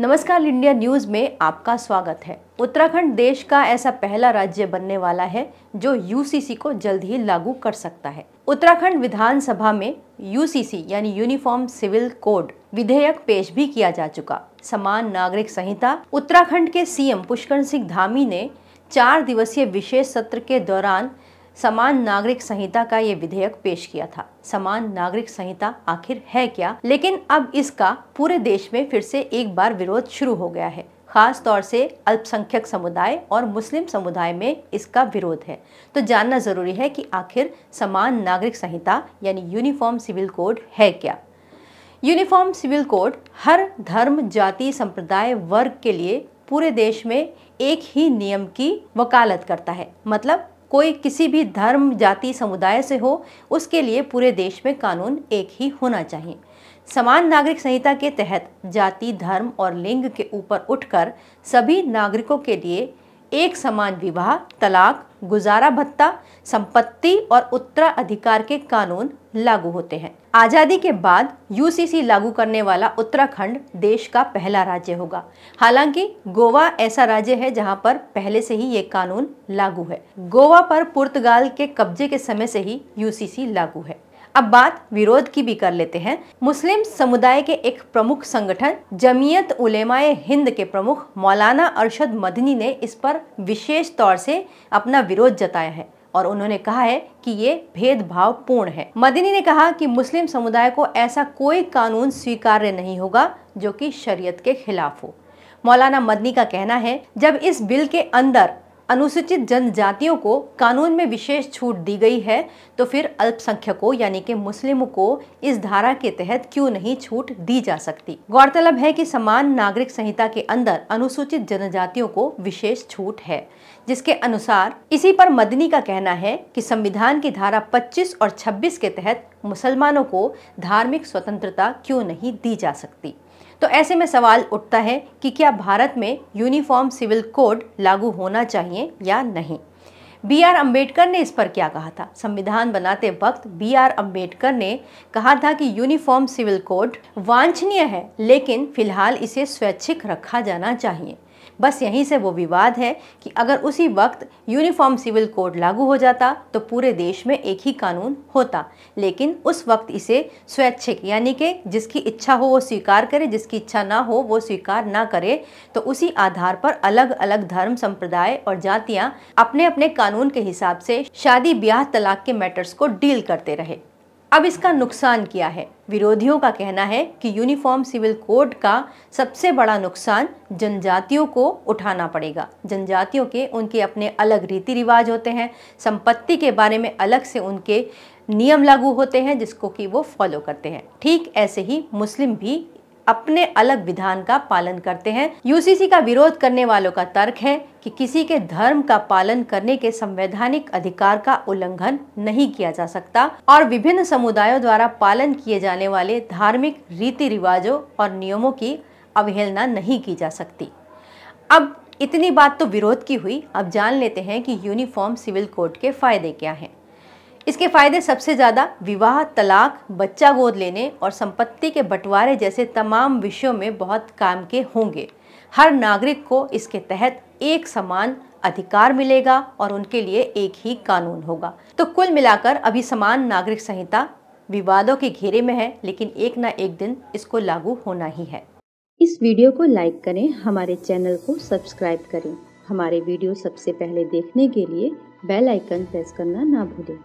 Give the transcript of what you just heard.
नमस्कार India news में आपका स्वागत है। उत्तराखंड देश का ऐसा पहला राज्य बनने वाला है, जो यूसीसी को जल्द ही लागू कर सकता है। उत्तराखंड विधानसभा में यूसीसी यानी यूनिफॉर्म सिविल कोड विधेयक पेश भी किया जा चुका। समान नागरिक संहिता, उत्तराखंड के सीएम पुष्कर सिंह धामी ने चार दिवसीय विशेष सत्र के दौरान समान नागरिक संहिता का ये विधेयक पेश किया था। समान नागरिक संहिता आखिर है क्या? लेकिन अब इसका पूरे देश में फिर से एक बार विरोध शुरू हो गया है। खास तौर से अल्पसंख्यक समुदाय और मुस्लिम समुदाय में इसका विरोध है। तो जानना ज़रूरी है कि आखिर समान नागरिक संहिता यानी यूनिफॉर्म सिविल कोड है क्या? यूनिफॉर्म सिविल कोड हर धर्म, जाति, संप्रदाय, वर्ग के लिए पूरे देश में एक ही नियम की वकालत करता है। मतलब कोई किसी भी धर्म, जाति, समुदाय से हो, उसके लिए पूरे देश में कानून एक ही होना चाहिए। समान नागरिक संहिता के तहत जाति, धर्म और लिंग के ऊपर उठकर सभी नागरिकों के लिए एक समान विवाह, तलाक गुजारा भत्ता, संपत्ति और उत्तराधिकार के कानून लागू होते हैं। आज़ादी के बाद यूसीसी लागू करने वाला उत्तराखंड देश का पहला राज्य होगा। हालाँकि गोवा ऐसा राज्य है जहाँ पर पहले से ही ये कानून लागू है। गोवा पर पुर्तगाल के कब्जे के समय से ही यूसीसी लागू है। अब बात विरोध की भी कर लेते हैं। मुस्लिम समुदाय के एक प्रमुख संगठन जमीयत उलेमाए हिंद के प्रमुख मौलाना अरशद मदनी ने इस पर विशेष तौर से अपना विरोध जताया है और उन्होंने कहा है कि ये भेदभाव पूर्ण है। मदनी ने कहा कि मुस्लिम समुदाय को ऐसा कोई कानून स्वीकार्य नहीं होगा जो कि शरीयत के खिलाफ हो। मौलाना मदनी का कहना है, जब इस बिल के अंदर अनुसूचित जनजातियों को कानून में विशेष छूट दी गई है तो फिर अल्पसंख्यकों यानी कि मुस्लिमों को इस धारा के तहत क्यों नहीं छूट दी जा सकती? गौरतलब है कि समान नागरिक संहिता के अंदर अनुसूचित जनजातियों को विशेष छूट है, जिसके अनुसार इसी पर मदनी का कहना है कि संविधान की धारा 25 और 26 के तहत मुसलमानों को धार्मिक स्वतंत्रता क्यों नहीं दी जा सकती? तो ऐसे में सवाल उठता है कि क्या भारत में यूनिफॉर्म सिविल कोड लागू होना चाहिए या नहीं? बी आर अंबेडकर ने इस पर क्या कहा था? संविधान बनाते वक्त बी आर अंबेडकर ने कहा था कि यूनिफॉर्म सिविल कोड वांछनीय है, लेकिन फ़िलहाल इसे स्वैच्छिक रखा जाना चाहिए। बस यहीं से वो विवाद है कि अगर उसी वक्त यूनिफॉर्म सिविल कोड लागू हो जाता तो पूरे देश में एक ही कानून होता। लेकिन उस वक्त इसे स्वैच्छिक, यानी कि जिसकी इच्छा हो वो स्वीकार करे, जिसकी इच्छा ना हो वो स्वीकार ना करे तो उसी आधार पर अलग अलग धर्म, संप्रदाय और जातियाँ अपने अपने कानून के हिसाब से शादी ब्याह तलाक के मैटर्स को डील करते रहे। अब इसका नुकसान क्या है? विरोधियों का कहना है कि यूनिफॉर्म सिविल कोड का सबसे बड़ा नुकसान जनजातियों को उठाना पड़ेगा। जनजातियों के उनके अपने अलग रीति रिवाज होते हैं, संपत्ति के बारे में अलग से उनके नियम लागू होते हैं, जिसको कि वो फॉलो करते हैं। ठीक ऐसे ही मुस्लिम भी अपने अलग विधान का पालन करते हैं। यूसीसी का विरोध करने वालों का तर्क है कि किसी के धर्म का पालन करने के संवैधानिक अधिकार का उल्लंघन नहीं किया जा सकता और विभिन्न समुदायों द्वारा पालन किए जाने वाले धार्मिक रीति रिवाजों और नियमों की अवहेलना नहीं की जा सकती। अब इतनी बात तो विरोध की हुई। अब जान लेते हैं कि यूनिफॉर्म सिविल कोड के फ़ायदे क्या हैं। इसके फ़ायदे सबसे ज़्यादा विवाह, तलाक, बच्चा गोद लेने और संपत्ति के बंटवारे जैसे तमाम विषयों में बहुत काम के होंगे। हर नागरिक को इसके तहत एक समान अधिकार मिलेगा और उनके लिए एक ही कानून होगा। तो कुल मिलाकर अभी समान नागरिक संहिता विवादों के घेरे में है, लेकिन एक ना एक दिन इसको लागू होना ही है। इस वीडियो को लाइक करें, हमारे चैनल को सब्सक्राइब करें। हमारे वीडियो सबसे पहले देखने के लिए बेल आइकन प्रेस करना ना भूलें।